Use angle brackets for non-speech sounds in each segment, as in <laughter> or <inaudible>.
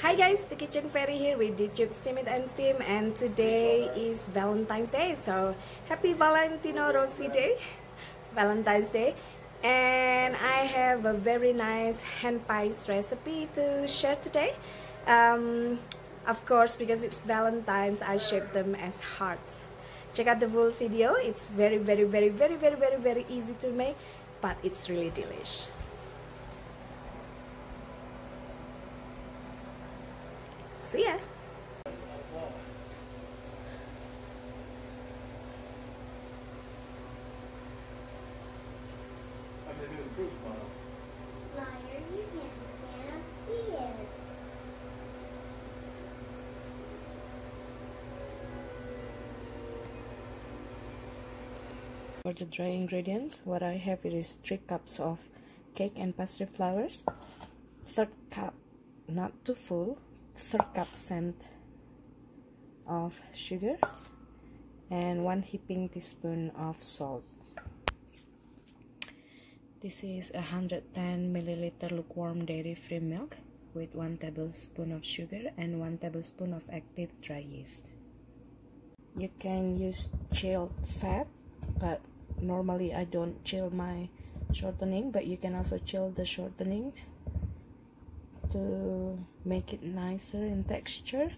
Hi guys, the Kitchen Fairy here with YouTube Steemit and Steam and today is Valentine's Day so happy Valentino Rossi Day Valentine's Day. And I have a very nice hand pies recipe to share today. Um, of course because it's Valentine's I shape them as hearts. Check out the full video. It's very very very very very very very easy to make but it's really delicious See ya. I'm the new improved model. Liar, you can't Santa. He is. For the dry ingredients, what I have is 3 cups of cake and pastry flours, third cup, not too full, third cup scant of sugar, and 1 heaping teaspoon of salt. This is 110 milliliter lukewarm dairy-free milk with 1 tablespoon of sugar and 1 tablespoon of active dry yeast. You can use chilled fat, but normally I don't chill my shortening but you can also chill the shortening to make it nicer in texture.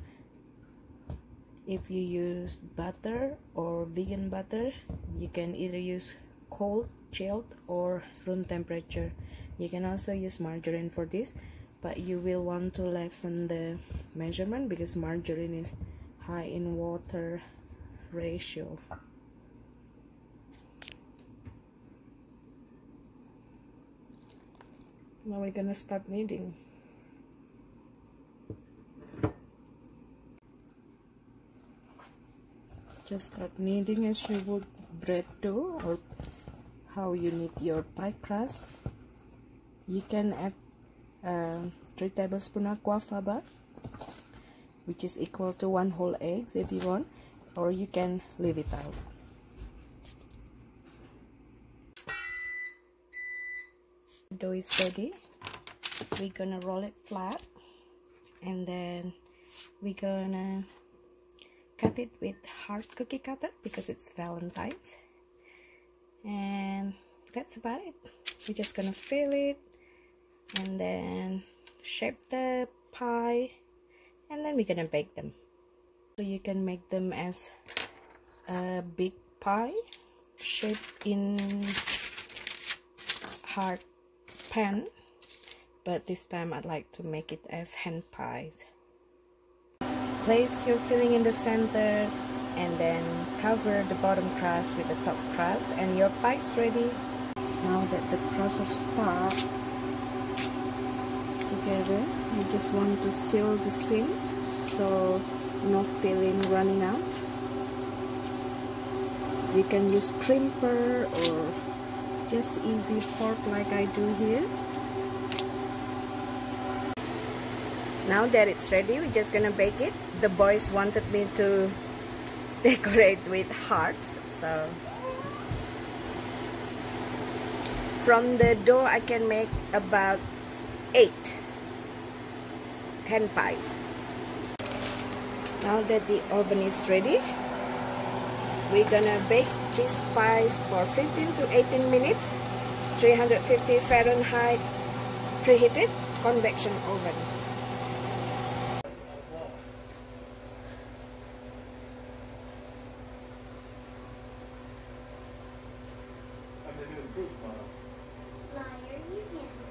If you use butter or vegan butter you can either use cold chilled or room temperature. You can also use margarine for this but you will want to lessen the measurement because margarine is high in water ratio. Now we're gonna start kneading just start kneading as you would bread dough or how you knead your pie crust. You can add uh, 3 tablespoon aquafaba which is equal to one whole egg if you want or you can leave it out. Dough is ready. We're gonna roll it flat and then we're gonna cut it with hard cookie cutter because it's valentine's. And that's about it. We're just gonna fill it and then shape the pie and then we're gonna bake them. So you can make them as a big pie shaped in hard pan but this time I'd like to make it as hand pies place your filling in the center and then cover the bottom crust with the top crust and your pie is ready. Now that the crust are stuck together you just want to seal the seam so no filling running out. You can use crimper or just easy fork like I do here. Now that it's ready we're just gonna bake it the boys wanted me to <laughs> decorate with hearts so. From the dough I can make about eight hand pies. Now that the oven is ready we're gonna bake these pies for 15 to 18 minutes. 350 Fahrenheit preheated convection oven new improved model. Liar, you can't.